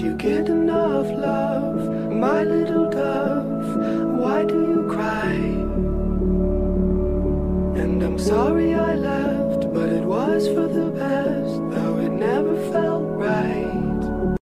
Did you get enough love, my little dove? Why do you cry? And I'm sorry I left, but it was for the best.